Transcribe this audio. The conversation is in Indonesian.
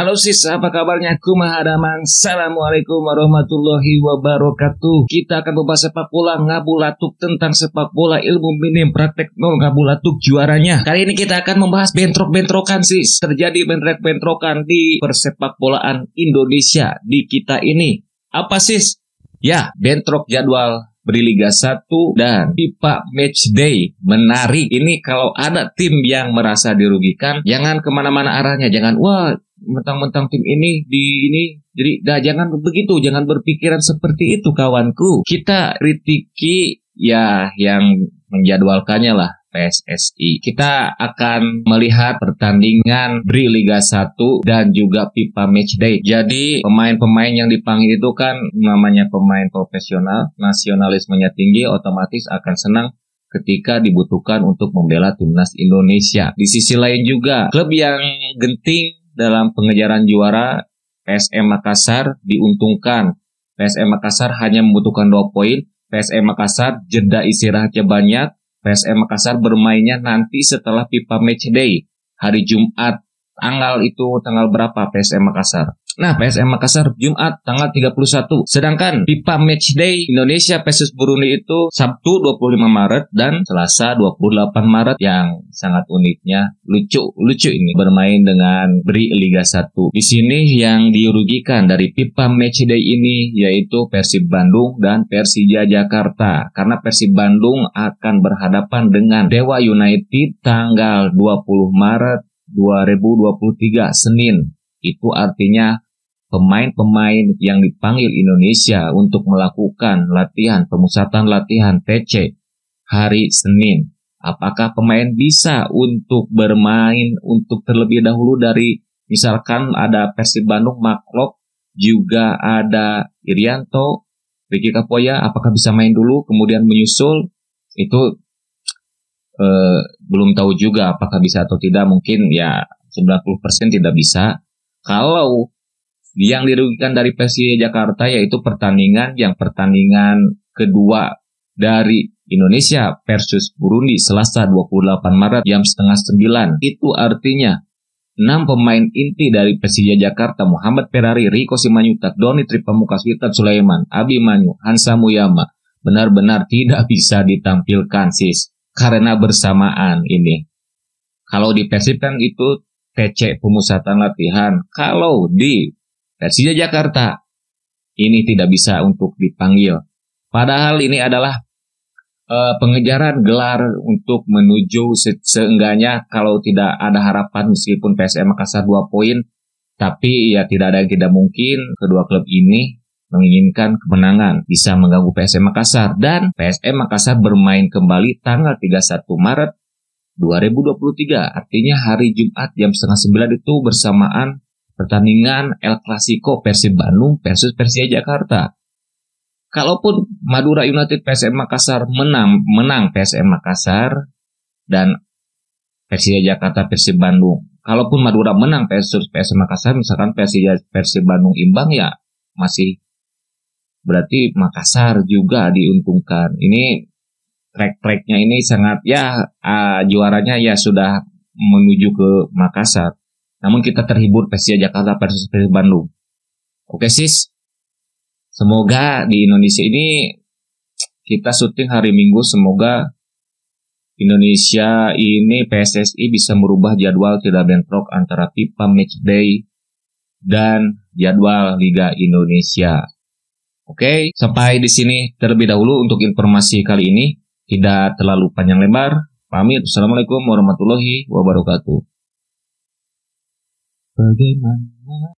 Halo sis, apa kabarnya? Kumaha damang. Assalamualaikum warahmatullahi wabarakatuh. Kita akan membahas sepak bola ngabulatuk tentang sepak bola ilmu minim praktek nol ngabulatuk juaranya. Kali ini kita akan membahas bentrok-bentrokan sis. Terjadi bentrok-bentrokan di persepak bolaan Indonesia di kita ini. Apa sis? Ya, bentrok jadwal beri Liga 1 dan FIFA Match Day menarik ini kalau ada tim yang merasa dirugikan jangan ke mana-mana arahnya jangan wah mentang-mentang tim ini di ini jadi dah jangan begitu jangan berpikiran seperti itu kawanku kita kritiki ya yang menjadwalkannya lah PSSI. Kita akan melihat pertandingan BRI Liga 1 dan juga FIFA Match Day. Jadi pemain-pemain yang dipanggil itu kan namanya pemain profesional, nasionalismenya tinggi, otomatis akan senang ketika dibutuhkan untuk membela timnas Indonesia. Di sisi lain juga, klub yang genting dalam pengejaran juara PSM Makassar diuntungkan. PSM Makassar hanya membutuhkan 2 poin. PSM Makassar jeda istirahatnya banyak. PSM Makassar bermainnya nanti setelah FIFA Match Day hari Jumat. Tanggal itu tanggal berapa PSM Makassar? Nah, PSM Makassar Jumat tanggal 31. Sedangkan FIFA Match Day Indonesia versus Burundi itu Sabtu 25 Maret dan Selasa 28 Maret yang sangat uniknya lucu lucu ini bermain dengan beri Liga 1. Di sini yang dirugikan dari FIFA Match Day ini yaitu Persib Bandung dan Persija Jakarta karena Persib Bandung akan berhadapan dengan Dewa United tanggal 20 Maret 2023 Senin itu artinya pemain-pemain yang dipanggil Indonesia untuk melakukan latihan, pemusatan latihan TC hari Senin. Apakah pemain bisa untuk bermain untuk terlebih dahulu dari misalkan ada Persib Bandung, Maklok, juga ada Irianto, Ricky Kapoya, apakah bisa main dulu kemudian menyusul? Itu eh, belum tahu juga apakah bisa atau tidak, mungkin ya 90% tidak bisa. Kalau yang dirugikan dari Persija Jakarta yaitu pertandingan yang pertandingan kedua dari Indonesia versus Burundi Selasa 28 Maret jam setengah sembilan. Itu artinya 6 pemain inti dari Persija Jakarta Muhammad Ferrari, Riko Simanyutak, Doni Tripamukas, Witan Sulaiman, Abi Manyu, Hansa Muyama benar-benar tidak bisa ditampilkan sis karena bersamaan ini. Kalau di Persib kan itu TC pemusatan latihan. Kalau di Persija Jakarta ini tidak bisa untuk dipanggil. Padahal ini adalah uh, pengejaran gelar untuk menuju se seenggaknya kalau tidak ada harapan meskipun PSM Makassar 2 poin, tapi ya tidak ada yang tidak mungkin kedua klub ini menginginkan kemenangan bisa mengganggu PSM Makassar dan PSM Makassar bermain kembali tanggal 31 Maret 2023 artinya hari Jumat jam setengah sembilan itu bersamaan pertandingan El Clasico Persib Bandung versus Persija Jakarta. Kalaupun Madura United PSM Makassar menang menang PSM Makassar dan Persija Jakarta Persib Bandung. Kalaupun Madura menang versus PSM Makassar misalkan Persija Persib Bandung imbang ya masih berarti Makassar juga diuntungkan. Ini track-tracknya ini sangat ya uh, juaranya ya sudah menuju ke Makassar. Namun kita terhibur Persija Jakarta versus Persib Bandung. Oke sis, semoga di Indonesia ini kita syuting hari Minggu. Semoga Indonesia ini PSSI bisa merubah jadwal tidak bentrok antara FIFA Match Day dan jadwal Liga Indonesia. Oke, sampai di sini terlebih dahulu untuk informasi kali ini. Tidak terlalu panjang lebar. Pamit. Assalamualaikum warahmatullahi wabarakatuh. Bagaimana